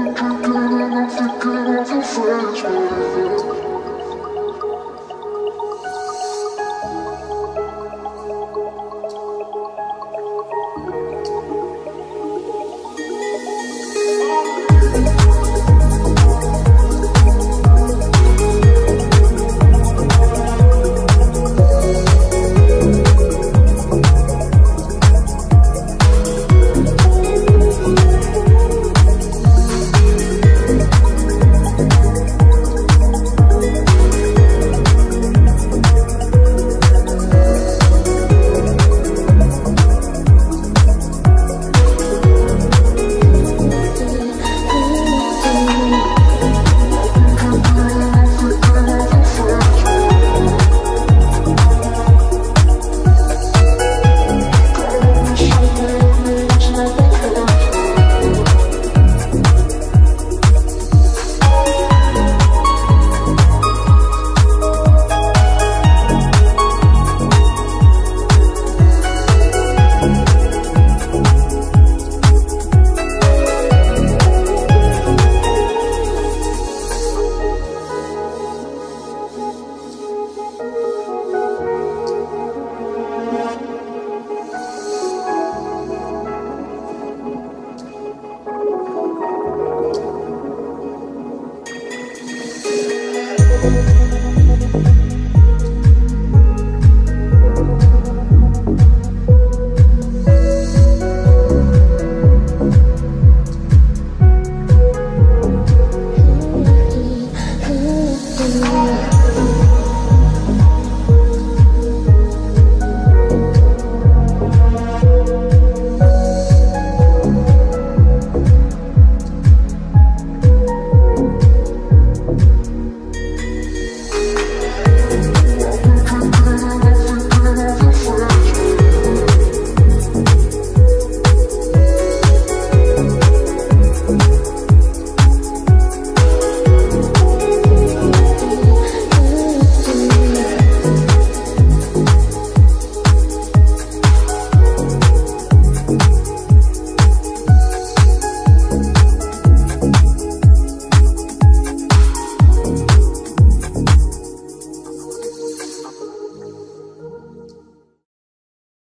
Could you give me the ticket off your?